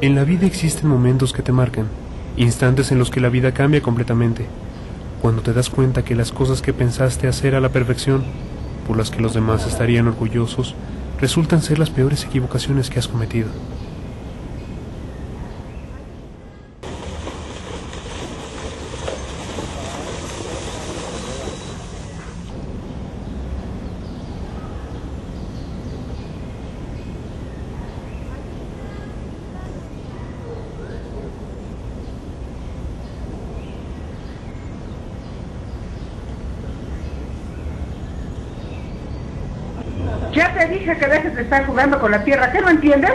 En la vida existen momentos que te marcan, instantes en los que la vida cambia completamente. Cuando te das cuenta que las cosas que pensaste hacer a la perfección, por las que los demás estarían orgullosos, resultan ser las peores equivocaciones que has cometido. Ya te dije que dejes de estar jugando con la tierra, ¿qué no entiendes?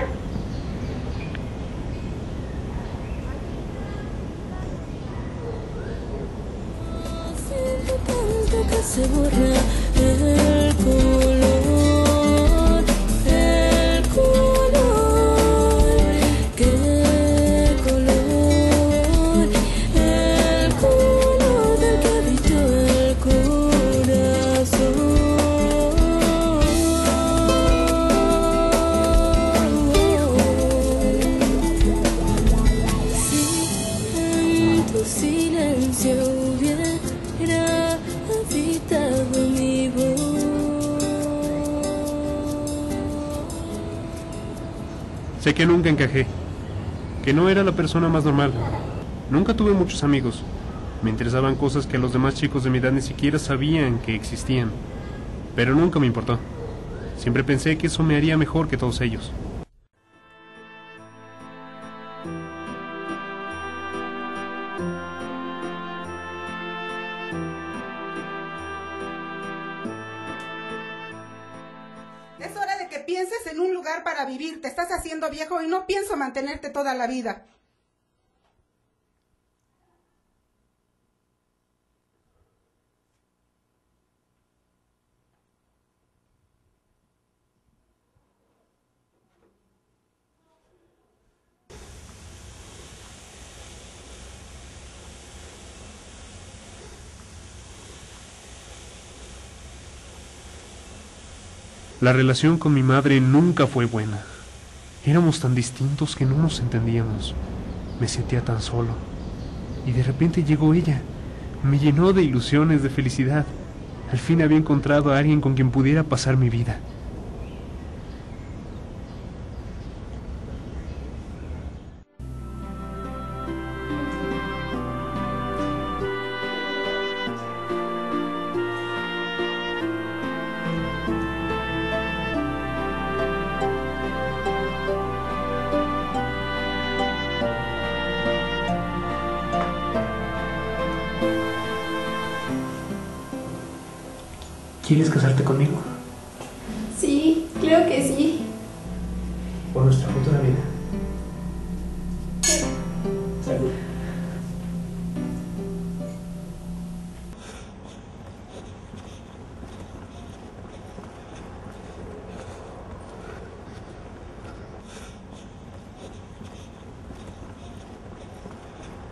Sé que nunca encajé, que no era la persona más normal. Nunca tuve muchos amigos. Me interesaban cosas que los demás chicos de mi edad ni siquiera sabían que existían. Pero nunca me importó. Siempre pensé que eso me haría mejor que todos ellos. Pienses en un lugar para vivir. Te estás haciendo viejo y no pienso mantenerte toda la vida. La relación con mi madre nunca fue buena. Éramos tan distintos que no nos entendíamos. Me sentía tan solo. Y de repente llegó ella. Me llenó de ilusiones, de felicidad. Al fin había encontrado a alguien con quien pudiera pasar mi vida. ¿Quieres casarte conmigo? Sí, creo que sí. Por nuestra futura vida. Salud.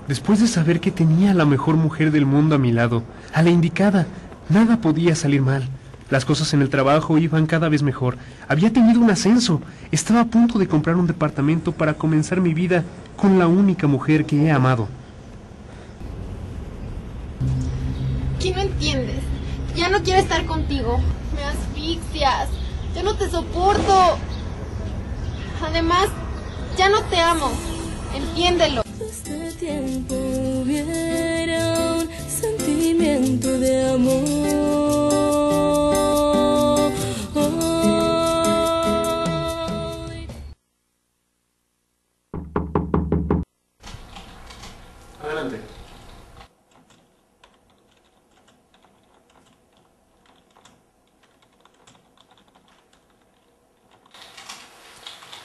Después de saber que tenía a la mejor mujer del mundo a mi lado, a la indicada, nada podía salir mal. Las cosas en el trabajo iban cada vez mejor. Había tenido un ascenso. Estaba a punto de comprar un departamento para comenzar mi vida con la única mujer que he amado. ¿Qué no entiendes? Ya no quiero estar contigo. Me asfixias. Ya no te soporto. Además, ya no te amo. Entiéndelo. Este tiempo sentimiento de amor. Adelante.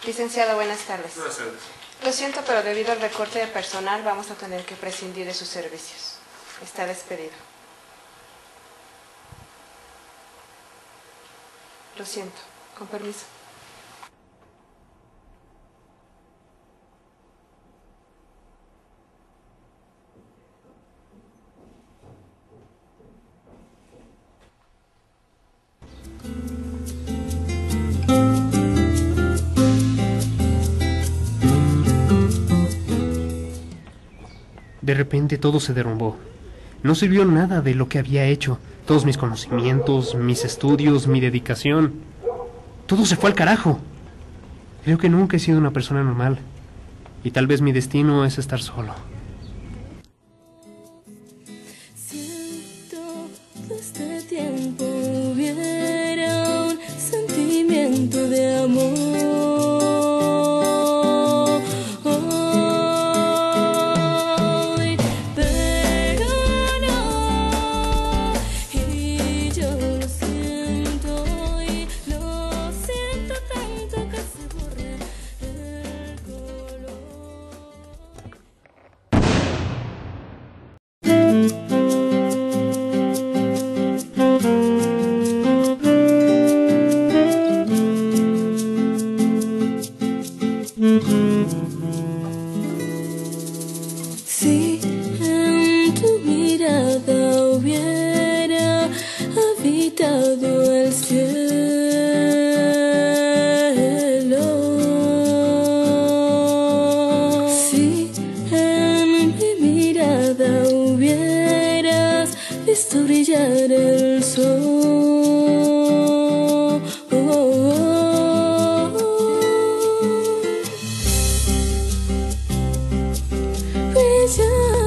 Licenciado, buenas tardes. Buenas tardes. Lo siento, pero debido al recorte de personal vamos a tener que prescindir de sus servicios. Está despedido. Lo siento. Con permiso. De repente todo se derrumbó. No sirvió nada de lo que había hecho. Todos mis conocimientos, mis estudios, mi dedicación. Todo se fue al carajo. Creo que nunca he sido una persona normal. Y tal vez mi destino es estar solo. invitado al cielo. Si en mi mirada hubieras visto brillar el sol. Brillar